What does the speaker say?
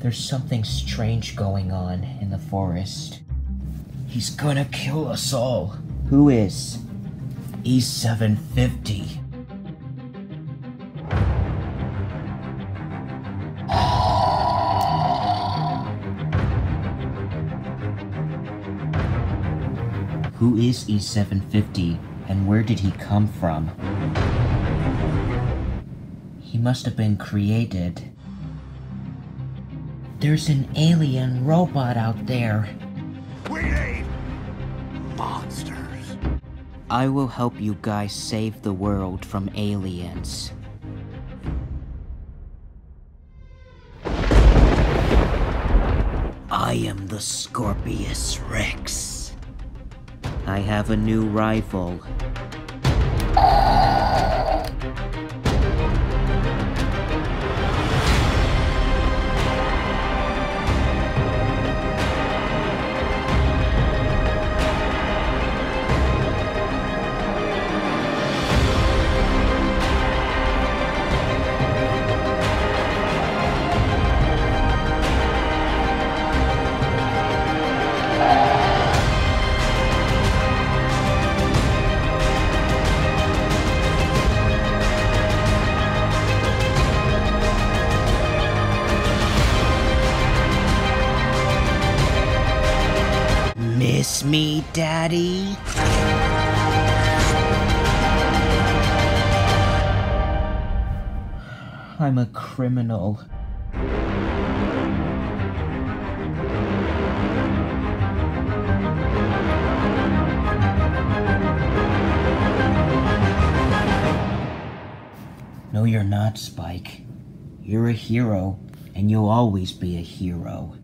There's something strange going on in the forest. He's gonna kill us all. Who is? E750. Who is E750 and where did he come from? He must have been created. There's an alien robot out there. We need monsters. I will help you guys save the world from aliens. I am the Scorpius Rex. I have a new rival. Miss me, Daddy? I'm a criminal. No, you're not, Spike. You're a hero, and you'll always be a hero.